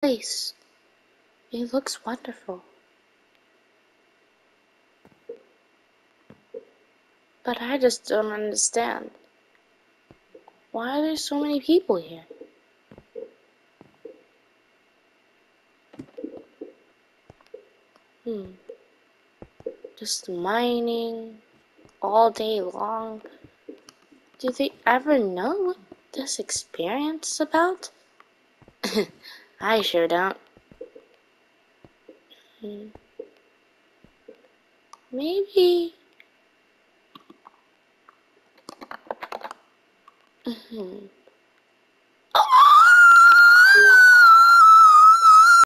place. It looks wonderful. But I just don't understand. Why are there so many people here? Hmm. Just mining all day long. Do they ever know what this experience is about? I sure don't. Maybe. Hmm.